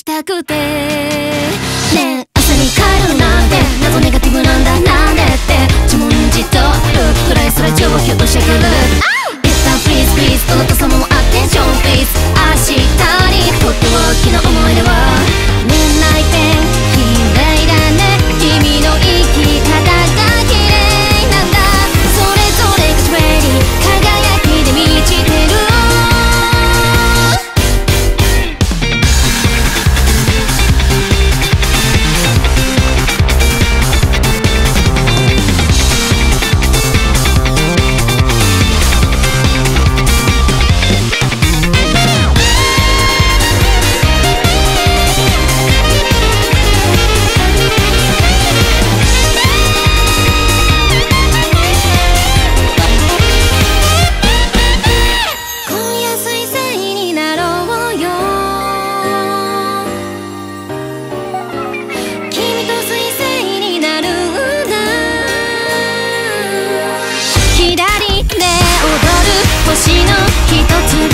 きたくて。ねえ朝に帰るなんて。謎ネガティブなんだなんでって。自問自答ルくらいそれ上をひょっとしてくる。星の一つ